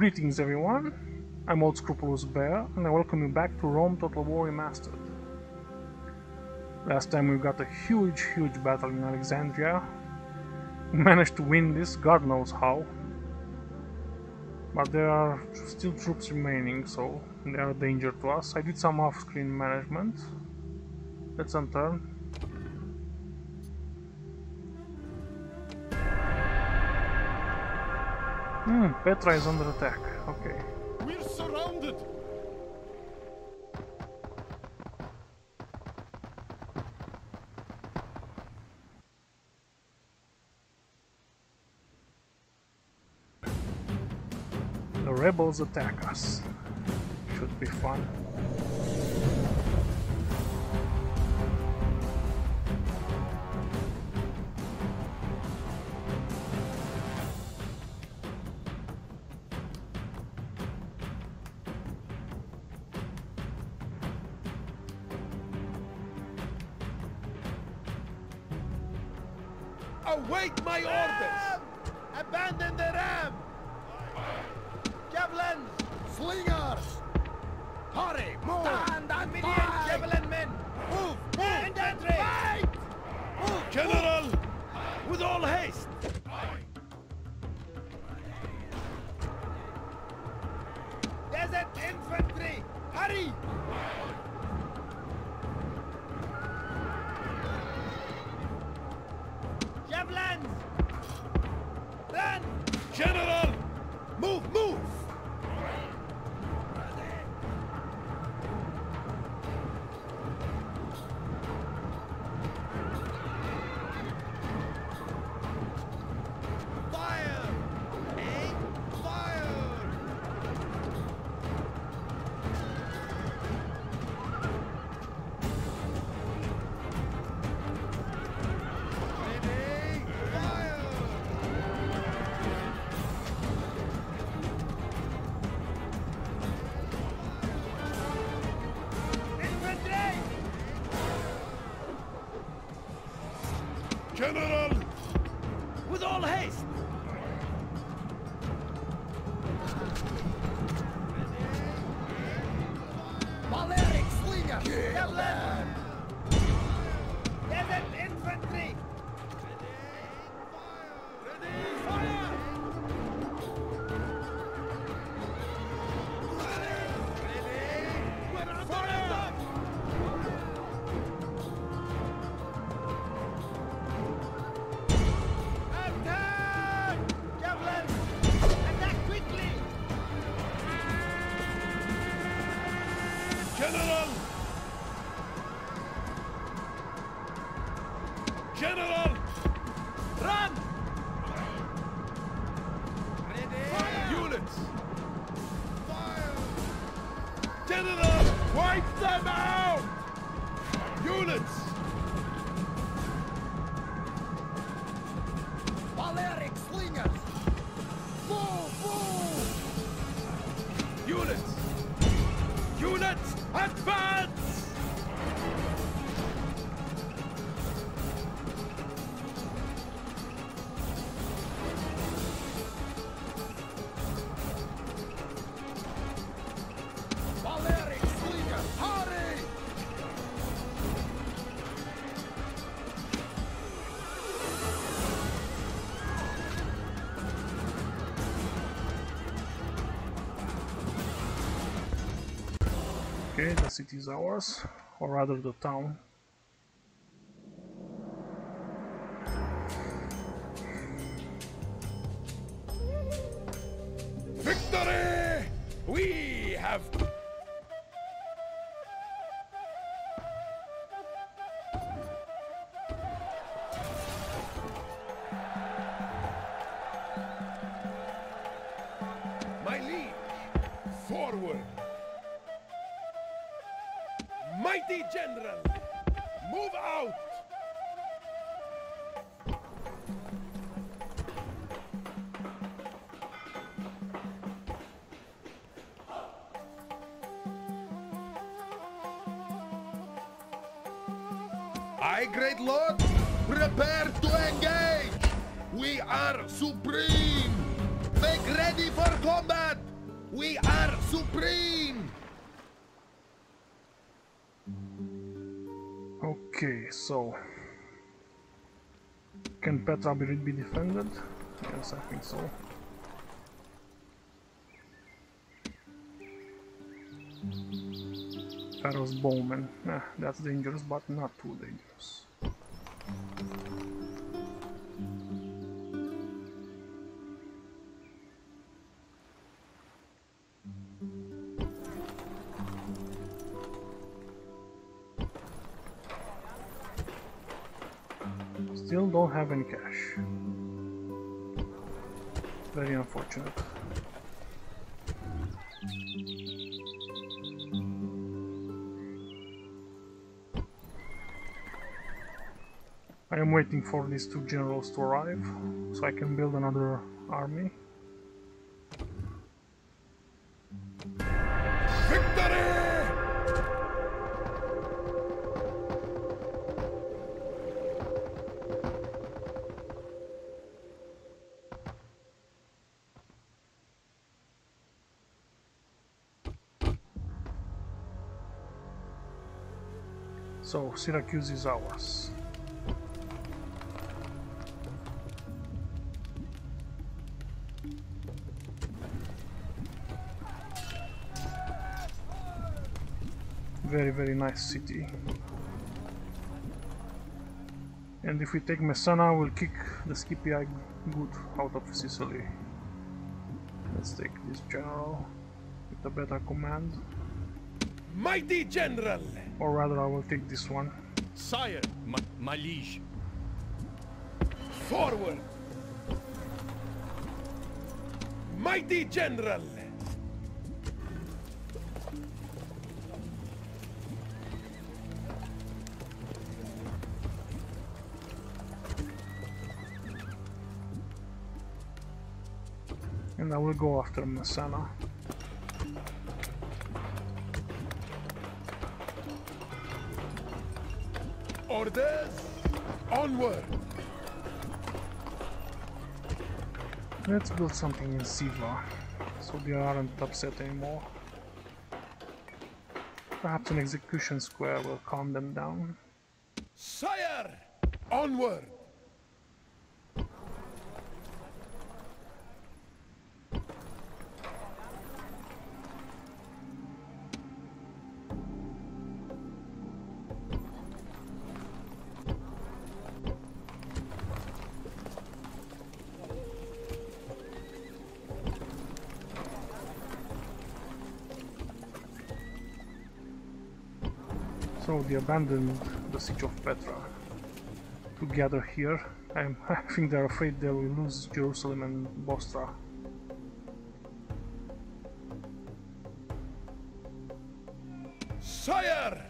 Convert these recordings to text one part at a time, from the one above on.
Greetings everyone, I'm Old Scrupulous Bear and I welcome you back to Rome Total War Remastered. Last time we got a huge, huge battle in Alexandria. We managed to win this, God knows how. But there are still troops remaining, so they are a danger to us. I did some off-screen management. Let's unturn. Hmm, Petra is under attack. Okay. We're surrounded! The rebels attack us. Should be fun. Infanterie! Hurry! General! With all haste! Units! Fire! General! Wipe them out! Units! Okay, the city is ours, or rather the town. I, great lord, prepare to engage! We are supreme! Make ready for combat! We are supreme! Okay, so can Petra be defended? Yes, I think so. Pharaoh's Bowman. Eh, that's dangerous, but not too dangerous. Still don't have any cash. Very unfortunate. Am waiting for these two generals to arrive, so I can build another army. Victory! So Syracuse is ours. Very very nice city. And if we take Messana, we'll kick the Scipii good out of Sicily. Let's take this general with a better command. Mighty general! Or rather, I will take this one. Sire, My, my liege, forward! Mighty general! And I will go after Messana. Orders! Onward! Let's build something in Siwa, so they aren't upset anymore. Perhaps an execution square will calm them down. Sire! Onward! They abandoned the siege of Petra to gather here. I'm, I think they're afraid they will lose Jerusalem and Bostra. Sire!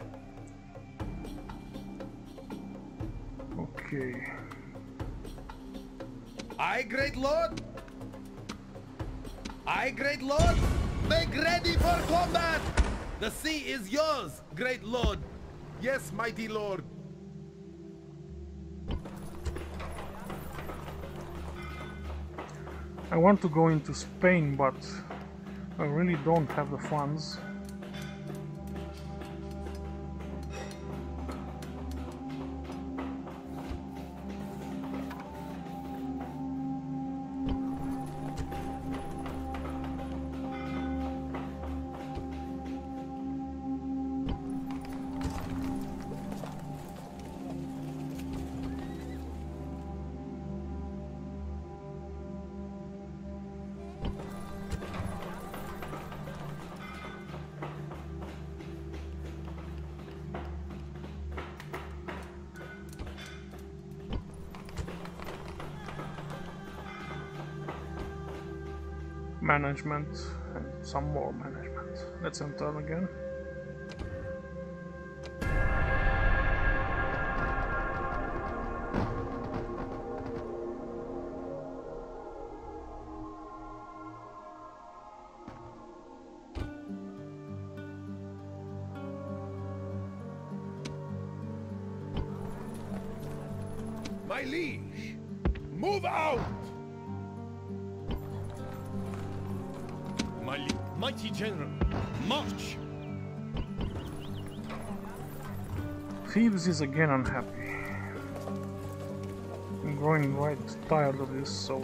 Okay. I, great lord! I, great lord! Make ready for combat! The sea is yours, great lord! Yes, mighty lord! I want to go into Spain, but I really don't have the funds. Management and some more management. Let's enter again. My liege! Move out! Mighty General, march! Thebes is again unhappy. I'm growing right tired of this, so...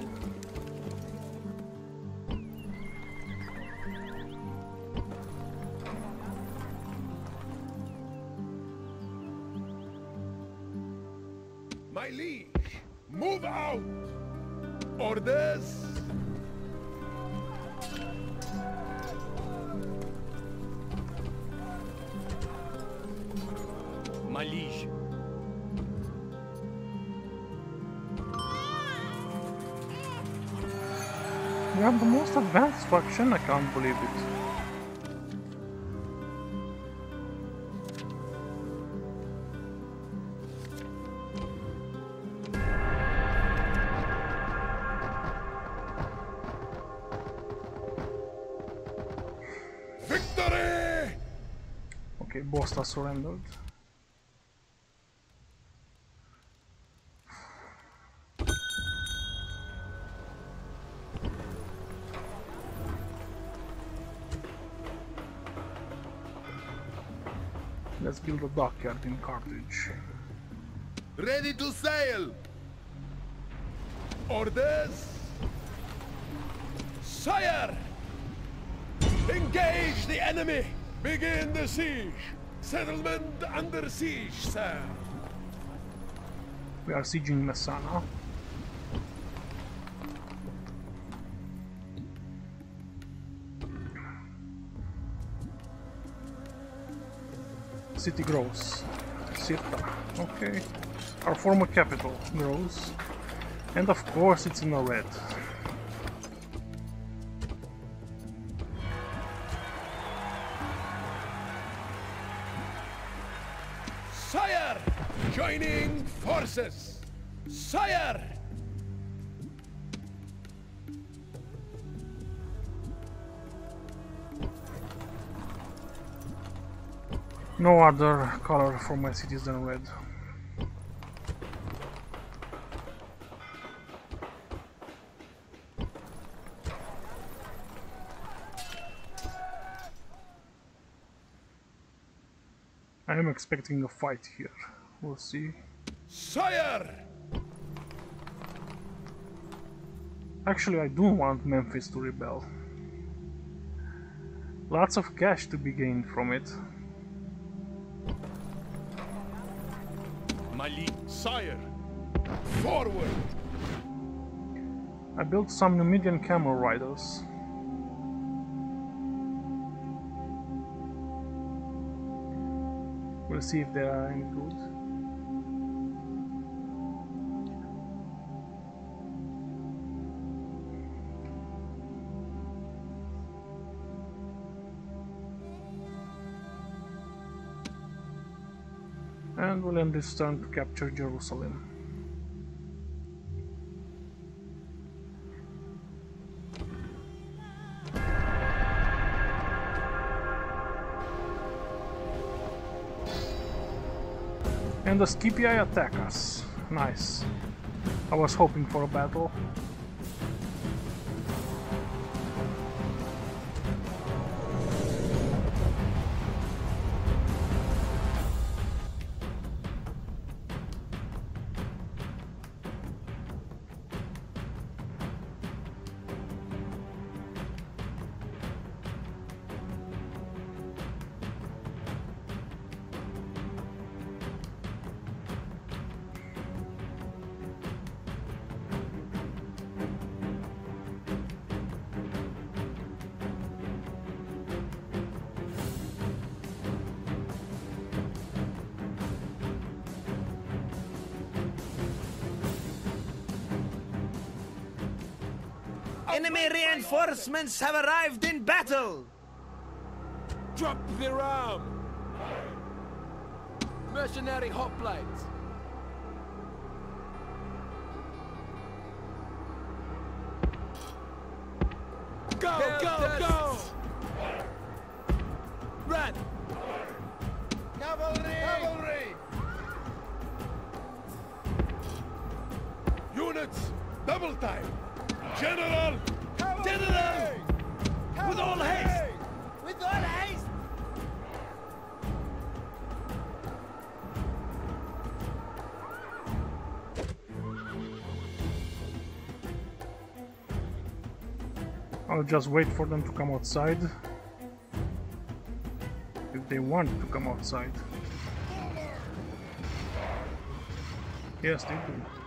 most advanced faction, I can't believe it. Victory! Okay, Bostra surrendered. Build a dockyard in Carthage. Ready to sail! Orders! Sire! Engage the enemy! Begin the siege! Settlement under siege, sir! We are sieging Messana. City grows. Cirta. Okay. Our former capital grows. And of course it's in the red. Sire! Joining forces! No other color for my cities than red. I am expecting a fight here. We'll see. Sire! Actually, I do want Memphis to rebel. Lots of cash to be gained from it. Lead, sire! Forward! I built some Numidian camel riders. We'll see if they are any good. And this turn to capture Jerusalem. And the Scipii attack us. Nice. I was hoping for a battle. Enemy reinforcements have arrived in battle! Drop the ram! Mercenary hoplites. General! General! With all haste! With all haste! I'll just wait for them to come outside. If they want to come outside. Yes, they do.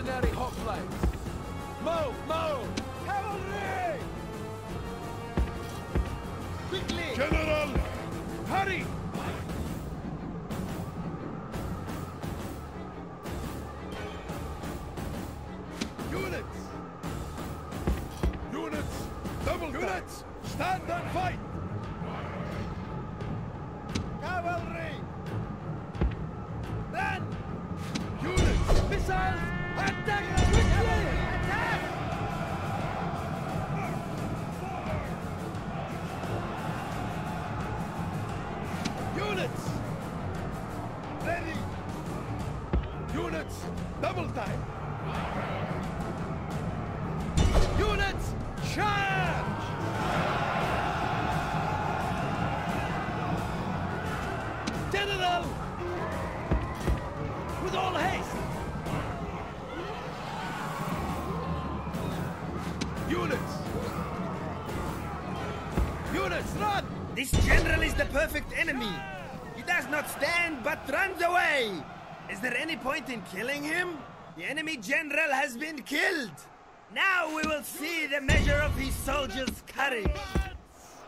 Mercenary hoplites. Move, move! Cavalry! Quickly! General! Double time! Units! Charge! General! With all haste! Units! Units, run! This general is the perfect enemy. He does not stand but runs away. Is there any point in killing him? The enemy general has been killed. Now we will see the measure of his soldiers' courage.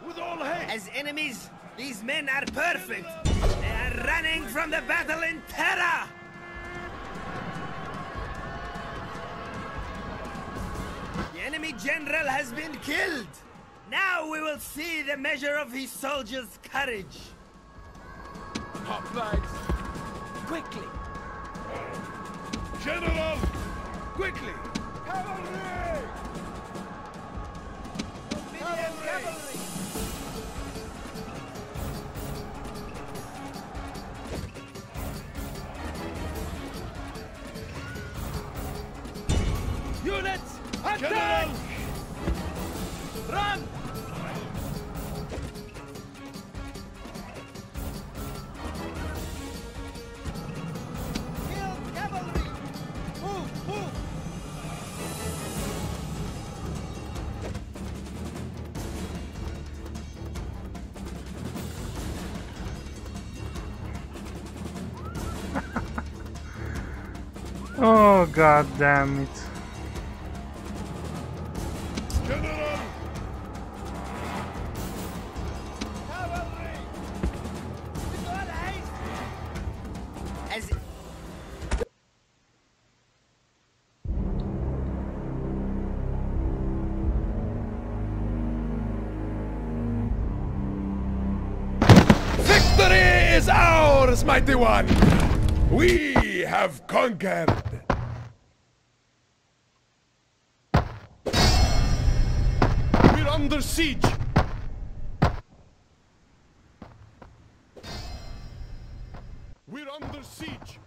With all haste! As enemies, these men are perfect. They are running from the battle in terror. The enemy general has been killed. Now we will see the measure of his soldiers' courage. Hoplites. Quickly. General! Quickly! Cavalry! Cavalry! Units! Oh god damn it. Victory is ours, mighty one! We have conquered! Siege! We're under siege!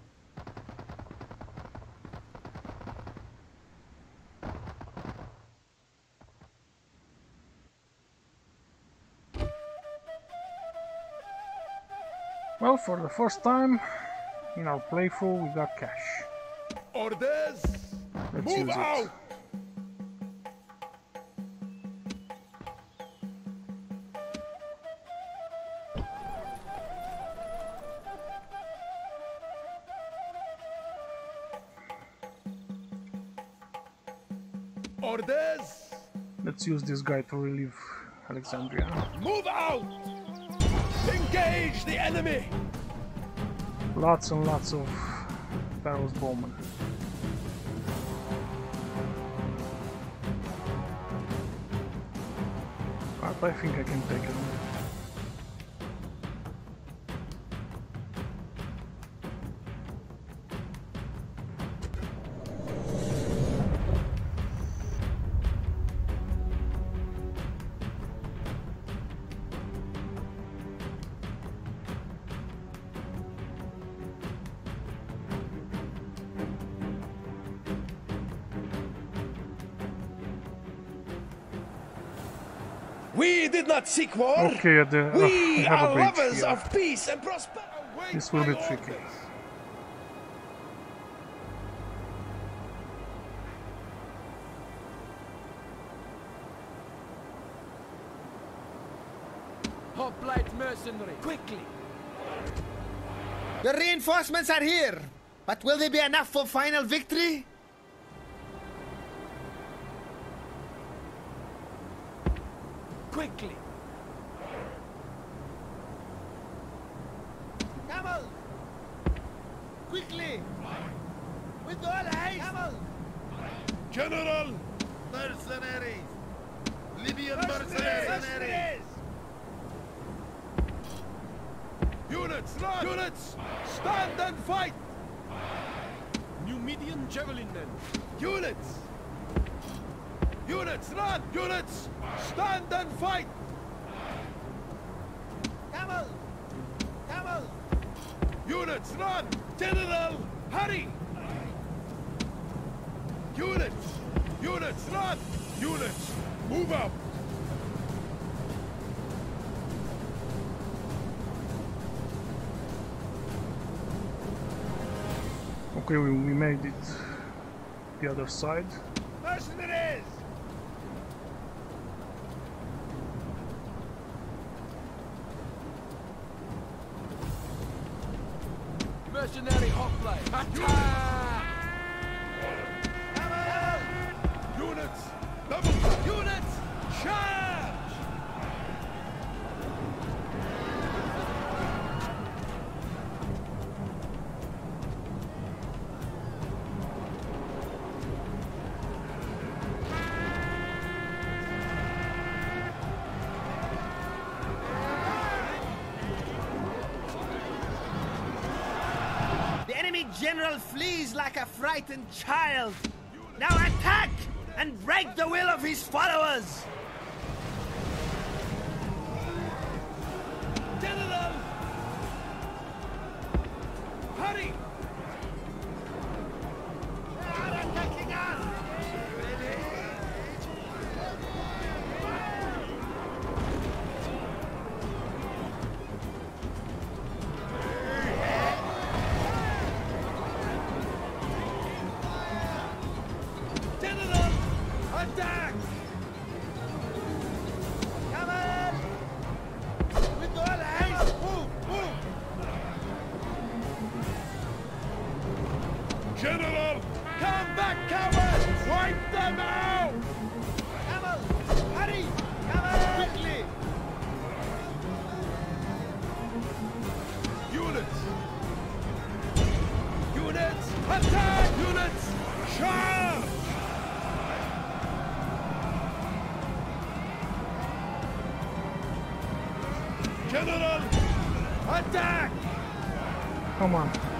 Well, for the first time in our playthrough, we got cash. Orders! Let's Move use it. out! Let's use this guy to relieve Alexandria. Move out! Engage the enemy! Lots and lots of Pharaoh's bowmen. But I think I can take it. Not seek war. Okay, the, uh, We have a are bridge lovers here. of peace and prosperity. This will be tricky. Hoplite mercenary, quickly! The reinforcements are here. But will they be enough for final victory? Quickly! Camel! Quickly! With all haste! Camel! General! Mercenaries! Libyan Mercenaries! mercenaries! Units, run! Units, stand and fight! Numidian javelin men. Units! Units, run! Units, stand and fight! Camel! Camel! Units, run! General, hurry! Units! Units, run! Units, move up! Okay, we, we made it the other side. Mercenaries! Mercenary hoplite, attack! General flees like a frightened child. Now attack and break the will of his followers. General! Come back, cowards! Wipe them out! Camel! Hurry! Camel! Quickly! Units! Units! Attack! Units! Charge! General! Attack! Come on.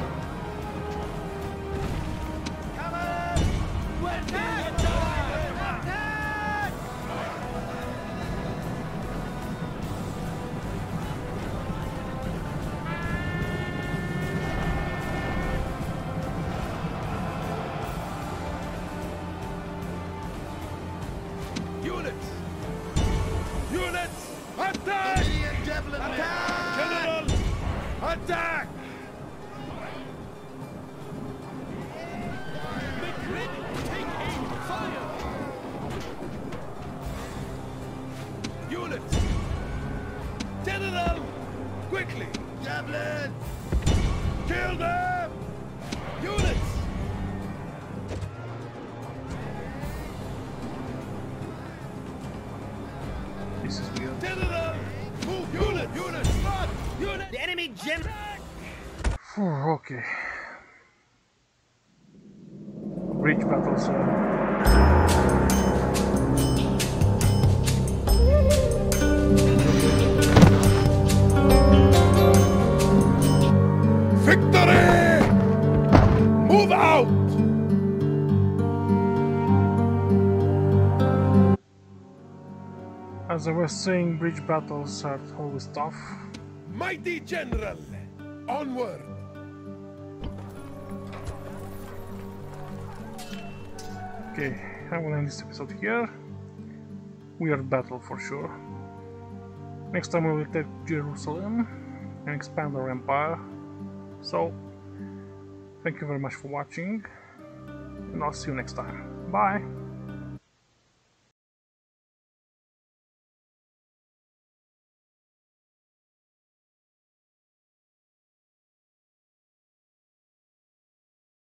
Attack! Numidian javelin men. General! Attack! Okay. Bridge battles. Victory! Move out! as I was saying, bridge battles are always tough. Mighty General! Onward! Okay, I will end this episode here. Weird battle for sure. Next time we will take Jerusalem and expand our empire. So, thank you very much for watching, and I'll see you next time. Bye!